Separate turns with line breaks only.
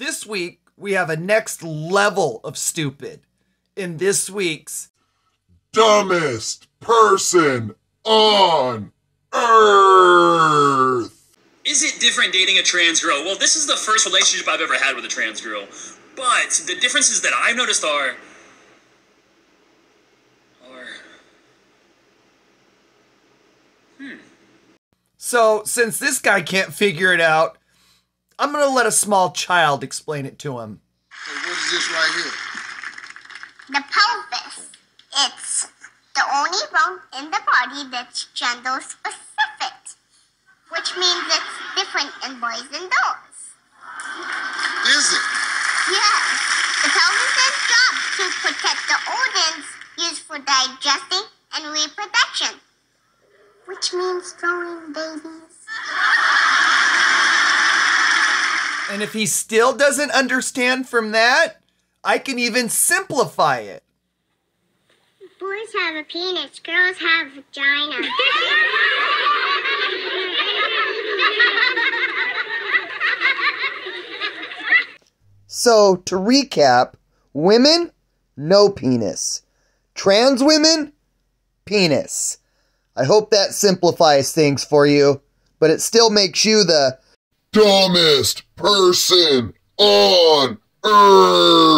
This week, we have a next level of stupid in this week's
Dumbest person on earth.
Is it different dating a trans girl? Well, this is the first relationship I've ever had with a trans girl. But the differences that I've noticed are. are. Hmm.
So, since this guy can't figure it out, I'm going to let a small child explain it to him.
Hey, what is this right here?
The pelvis. It's the only bone in the body that's gender specific, which means it's different in boys and girls.
Is it?
Yes, the pelvis's job to protect the organs used for digesting and reproduction, which means throwing babies.
And if he still doesn't understand from that, I can even simplify it.
Boys have a penis, girls have vagina.
So, to recap, women, no penis. Trans women, penis. I hope that simplifies things for you, but it still makes you the
Dumbest person on earth.